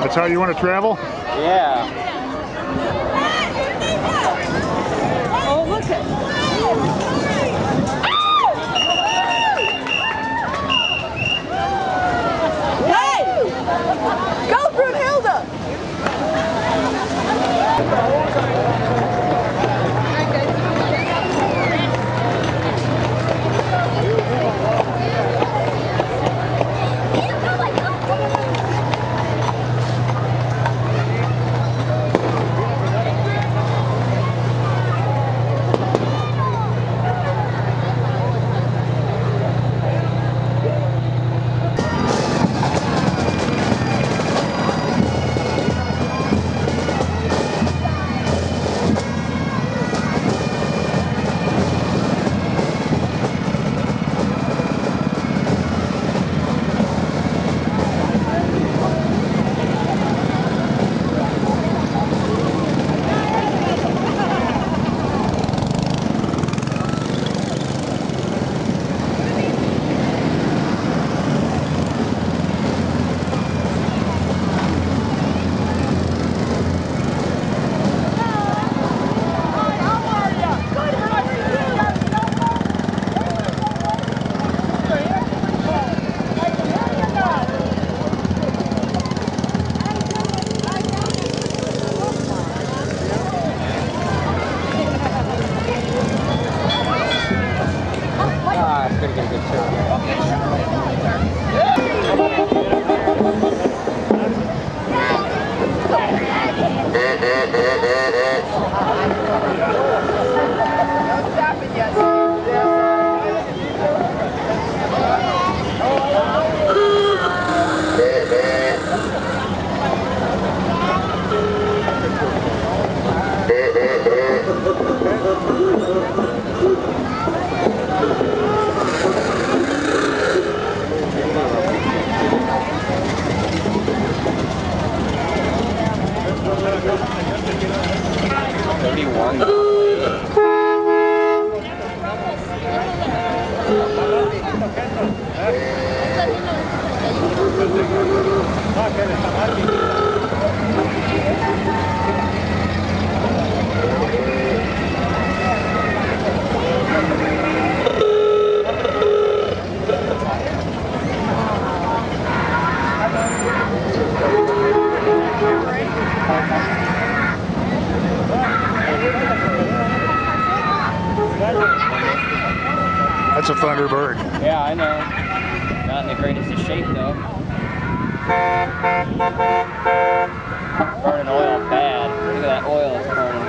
That's how you want to travel? Yeah. كده ها كده A Thunderbird. Yeah, I know. Not in the greatest of shape, though. Burning oil bad. Look at that oil is burning.